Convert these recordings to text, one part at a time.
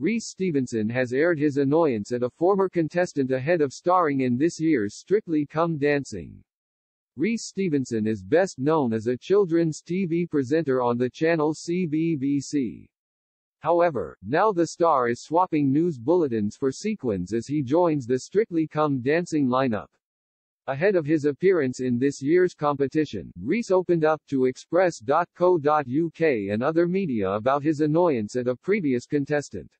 Rhys Stephenson has aired his annoyance at a former contestant ahead of starring in this year's Strictly Come Dancing. Rhys Stephenson is best known as a children's TV presenter on the channel CBBC. However, now the star is swapping news bulletins for sequins as he joins the Strictly Come Dancing lineup. Ahead of his appearance in this year's competition, Rhys opened up to Express.co.uk and other media about his annoyance at a previous contestant.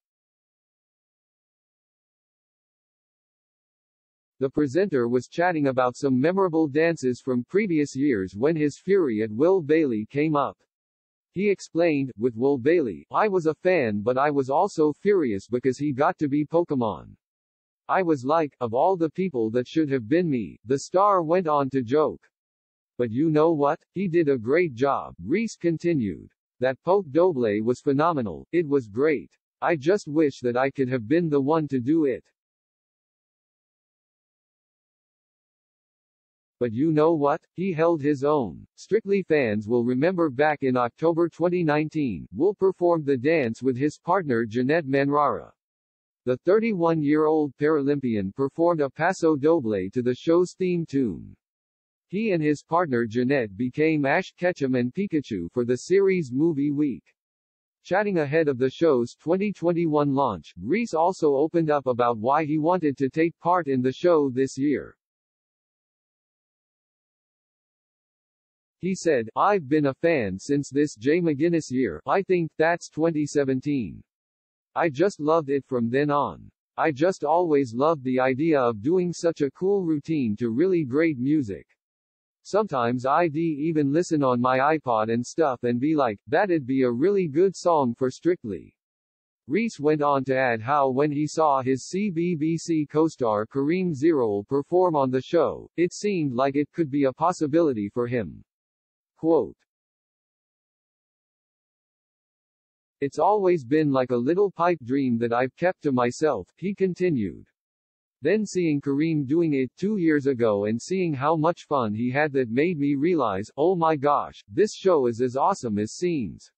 The presenter was chatting about some memorable dances from previous years when his fury at Will Bayley came up. He explained, with Will Bayley, I was a fan but I was also furious because he got to be Pokemon. I was like, of all the people that should have been me, the star went on to joke. But you know what? He did a great job, Rhys continued. That poke doble was phenomenal, it was great. I just wish that I could have been the one to do it. But you know what? He held his own. Strictly fans will remember back in October 2019, Will performed the dance with his partner Janette Manrara. The 31-year-old Paralympian performed a paso doble to the show's theme tune. He and his partner Janette became Ash Ketchum and Pikachu for the series Movie Week. Chatting ahead of the show's 2021 launch, Rhys also opened up about why he wanted to take part in the show this year. He said, I've been a fan since this Jay McGuinness year, I think, that's 2017. I just loved it from then on. I just always loved the idea of doing such a cool routine to really great music. Sometimes I'd even listen on my iPod and stuff and be like, that'd be a really good song for Strictly. Rhys went on to add how when he saw his CBBC co-star Karim Zeroual perform on the show, it seemed like it could be a possibility for him. Quote, It's always been like a little pipe dream that I've kept to myself, he continued. Then seeing Karim doing it two years ago and seeing how much fun he had that made me realize, oh my gosh, this show is as awesome as scenes.